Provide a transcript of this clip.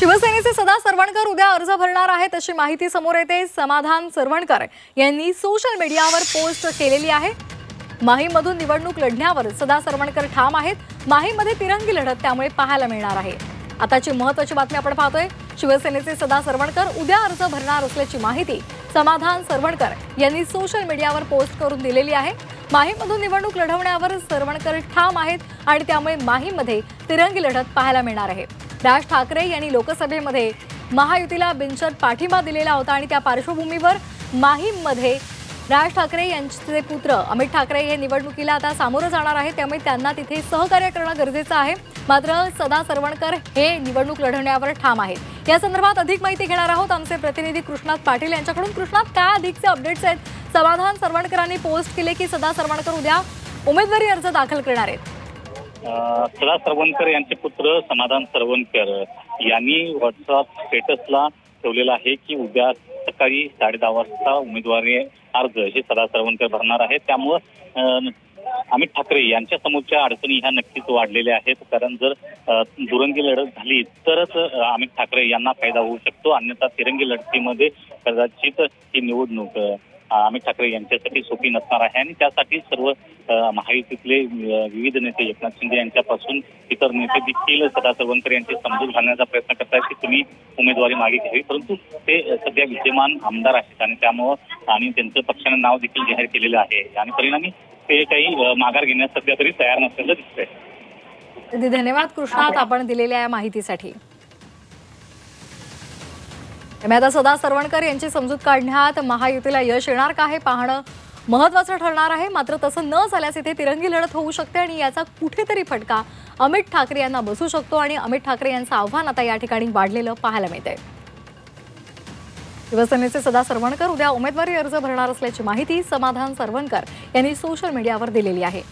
शिवसेनेचे सदा सरवणकर उद्या अर्ज भरणार आहेत अशी माहिती समोर येते. समाधान सरवणकर यांनी सोशल मीडियावर पोस्ट केलेली आहे. माहीमधून निवडणूक लढण्यावर सदा सरवणकर ठाम आहेत. माहीमध्ये तिरंगी लढत त्यामुळे पाहायला मिळणार आहे. आताची महत्वाची बातमी आपण पाहतोय. शिवसेनेचे सदा सरवणकर उद्या अर्ज भरणार असल्याची माहिती समाधान सरवणकर यांनी सोशल मीडियावर पोस्ट करून दिलेली आहे. माहीमधून निवडणूक लढवण्यावर सरवणकर ठाम आहेत आणि त्यामुळे माहीमध्ये तिरंगी लढत पाहायला मिळणार आहे. राज ठाकरे यांनी लोकसभेमध्ये महायुतीला बिनशर्त पाठिंबा दिलेला होता आणि त्या पार्श्वभूमीवर माहीममध्ये राज ठाकरे यांचे पुत्र अमित ठाकरे हे निवडणुकीला आता सामोरं जाणार आहेत. त्यामुळे त्यांना तिथे सहकार्य करणं गरजेचं आहे. मात्र सदा सरवणकर हे निवडणूक लढवण्यावर ठाम आहेत. या संदर्भात अधिक माहिती घेणार आहोत आमचे प्रतिनिधी कृष्णात पाटील यांच्याकडून. कृष्णात काय अधिकचे अपडेट्स आहेत? समाधान सरवणकरांनी पोस्ट केले की सदा सरवणकर उद्या उमेदवारी अर्ज दाखल करणार आहेत. सदा सरवणकर यांचे पुत्र समाधान सरवणकर यांनी व्हॉट्सअप स्टेटसला ठेवलेलं आहे की उद्या सकाळी साडे दहा वाजता उमेदवारी अर्ज हे सदा सरवणकर भरणार आहेत. त्यामुळं अमित ठाकरे यांच्या समोरच्या अडचणी ह्या नक्कीच वाढलेल्या आहेत. कारण जर दुरंगी लढत झाली तरच अमित ठाकरे यांना फायदा होऊ शकतो. अन्यथा तिरंगी लढतीमध्ये कदाचित ही निवडणूक अमित ठाकरे यांच्यासाठी सोपी नसणार आहे. आणि त्यासाठी सर्व महायुतीतले विविध नेते एकनाथ शिंदे यांच्यापासून इतर नेते देखील सदा सरवणकर यांची समजूत घालण्याचा प्रयत्न करतायत की तुम्ही उमेदवारी मागे घ्यावी. परंतु ते सध्या विद्यमान आमदार आहेत आणि त्यामुळं आणि त्यांचं पक्षानं नाव देखील जाहीर केलेलं आहे. आणि परिणामी ते काही माघार घेण्यास सध्या तरी तयार नसल्याचं दिसतंय. धन्यवाद कृष्णात आपण दिलेल्या या माहितीसाठी. आता सदा सरवणकर यांची समजूत काढण्यात महायुतीला यश येणार का हे पाहणं महत्वाचं ठरणार आहे. मात्र तसं न झाल्यास इथे तिरंगी लढत होऊ शकते आणि याचा कुठेतरी फटका अमित ठाकरे यांना बसू शकतो आणि अमित ठाकरे यांचं आव्हान आता या ठिकाणी वाढलेलं पाहायला मिळतंय. शिवसेनेचे सदा सरवणकर उद्या उमेदवारी अर्ज भरणार असल्याची माहिती समाधान सरवणकर यांनी सोशल मीडियावर दिलेली आहे.